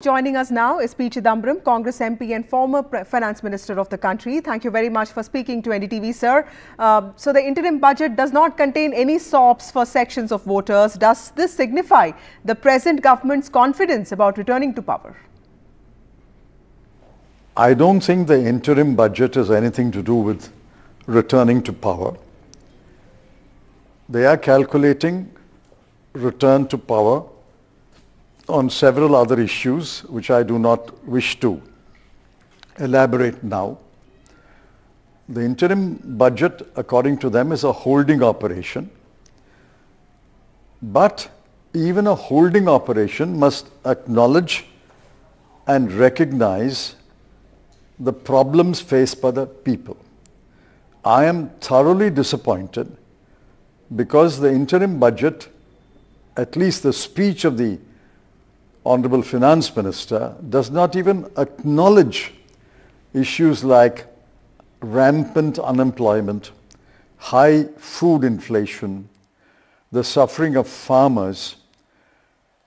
Joining us now is P. Chidambaram, Congress MP and former Finance Minister of the country. Thank you very much for speaking to NDTV, sir. Uh, so, the interim budget does not contain any SOPs for sections of voters. Does this signify the present government's confidence about returning to power? I don't think the interim budget has anything to do with returning to power. They are calculating return to power on several other issues which I do not wish to elaborate now. The interim budget, according to them, is a holding operation. But even a holding operation must acknowledge and recognize the problems faced by the people. I am thoroughly disappointed because the interim budget, at least the speech of the Honorable Finance Minister does not even acknowledge issues like rampant unemployment, high food inflation, the suffering of farmers,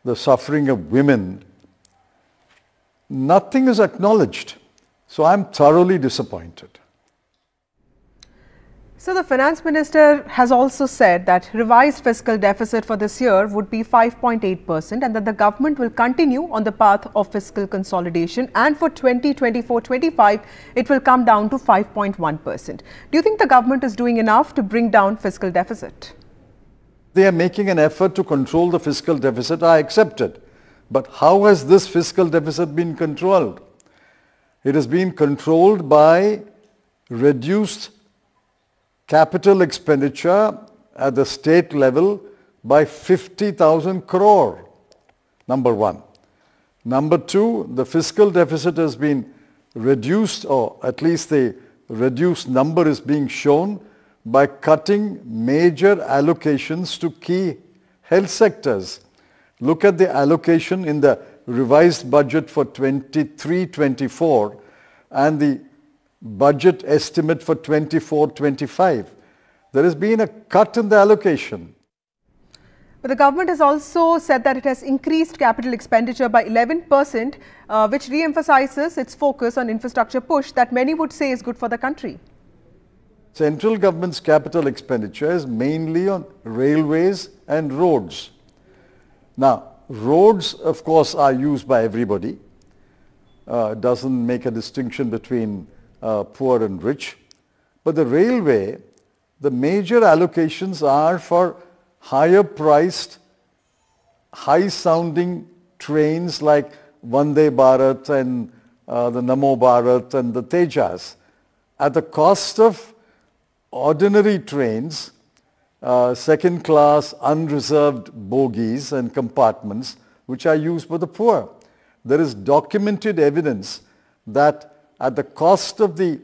the suffering of women. Nothing is acknowledged. So I'm thoroughly disappointed. So the finance minister has also said that revised fiscal deficit for this year would be 5.8% and that the government will continue on the path of fiscal consolidation and for 2024-25 it will come down to 5.1%. Do you think the government is doing enough to bring down fiscal deficit? They are making an effort to control the fiscal deficit. I accept it. But how has this fiscal deficit been controlled? It has been controlled by reduced capital expenditure at the state level by 50,000 crore, number one. Number two, the fiscal deficit has been reduced, or at least the reduced number is being shown by cutting major allocations to key health sectors. Look at the allocation in the revised budget for 23-24 and the budget estimate for 24-25. There has been a cut in the allocation. But the government has also said that it has increased capital expenditure by 11%, uh, which re-emphasizes its focus on infrastructure push that many would say is good for the country. Central government's capital expenditure is mainly on railways and roads. Now, roads, of course, are used by everybody. Uh, doesn't make a distinction between uh, poor and rich. But the railway, the major allocations are for higher priced, high sounding trains like Vande Bharat and uh, the Namo Bharat and the Tejas at the cost of ordinary trains, uh, second class unreserved bogies and compartments which are used for the poor. There is documented evidence that at the cost of the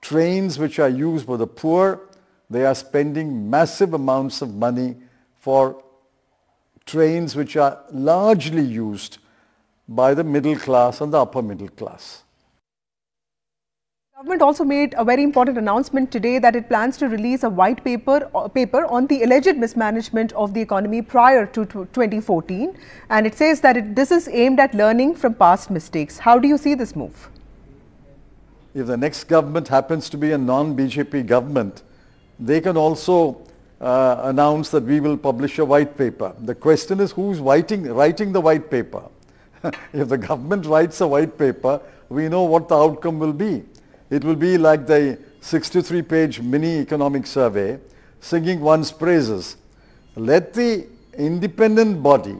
trains which are used for the poor, they are spending massive amounts of money for trains which are largely used by the middle class and the upper middle class. The Government also made a very important announcement today that it plans to release a white paper, uh, paper on the alleged mismanagement of the economy prior to 2014 and it says that it, this is aimed at learning from past mistakes. How do you see this move? If the next government happens to be a non-BJP government, they can also uh, announce that we will publish a white paper. The question is who's writing, writing the white paper? if the government writes a white paper, we know what the outcome will be. It will be like the 63-page mini economic survey singing one's praises. Let the independent body,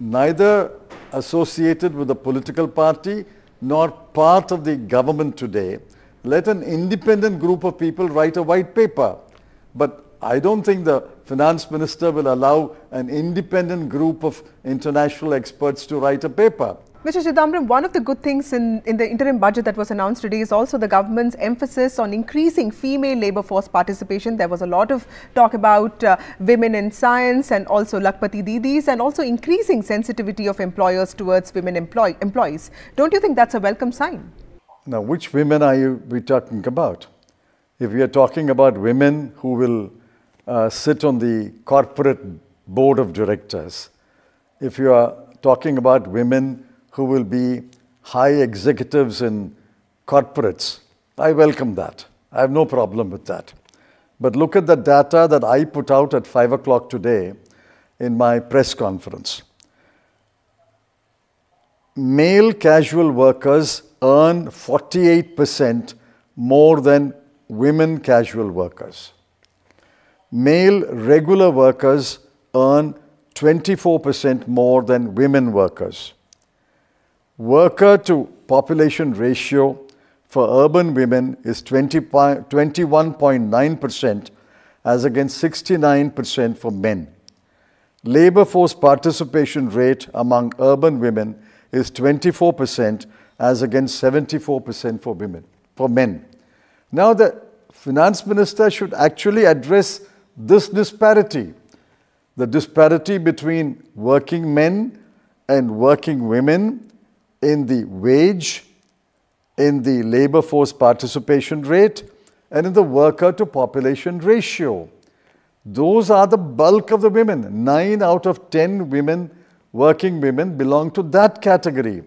neither associated with a political party nor part of the government today, let an independent group of people write a white paper. But I don't think the finance minister will allow an independent group of international experts to write a paper. Mr. Chidambaram, one of the good things in, in the interim budget that was announced today is also the government's emphasis on increasing female labour force participation. There was a lot of talk about uh, women in science and also Lakhpati Didis and also increasing sensitivity of employers towards women employ employees. Don't you think that's a welcome sign? Now, which women are you we talking about? If we are talking about women who will uh, sit on the corporate board of directors, if you are talking about women who will be high executives in corporates. I welcome that. I have no problem with that. But look at the data that I put out at 5 o'clock today in my press conference. Male casual workers earn 48% more than women casual workers. Male regular workers earn 24% more than women workers. Worker to population ratio for urban women is 21.9% as against 69% for men. Labor force participation rate among urban women is 24% as against 74% for women, for men. Now the finance minister should actually address this disparity, the disparity between working men and working women in the wage in the labor force participation rate and in the worker to population ratio. Those are the bulk of the women. Nine out of ten women, working women, belong to that category.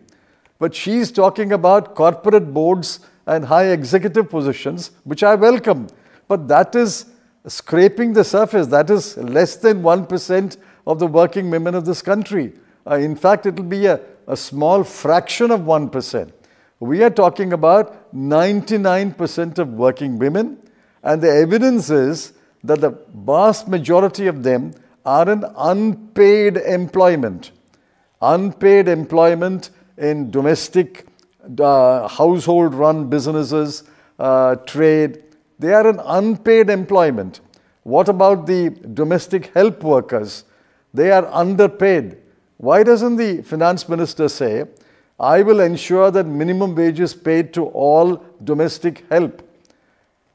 But she's talking about corporate boards and high executive positions, which I welcome. But that is scraping the surface. That is less than 1% of the working women of this country. Uh, in fact, it will be a, a small fraction of 1%. We are talking about 99% of working women, and the evidence is that the vast majority of them are in unpaid employment. Unpaid employment in domestic, uh, household run businesses, uh, trade. They are in unpaid employment. What about the domestic help workers? They are underpaid. Why doesn't the finance minister say, I will ensure that minimum wage is paid to all domestic help.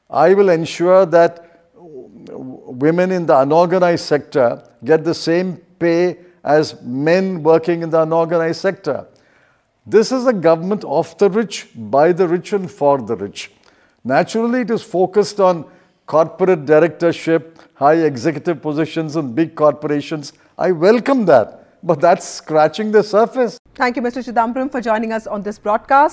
I will ensure that women in the unorganized sector get the same pay as men working in the unorganized sector. This is a government of the rich, by the rich, and for the rich. Naturally, it is focused on corporate directorship, high executive positions in big corporations. I welcome that, but that's scratching the surface. Thank you, Mr. Chidambaram, for joining us on this broadcast.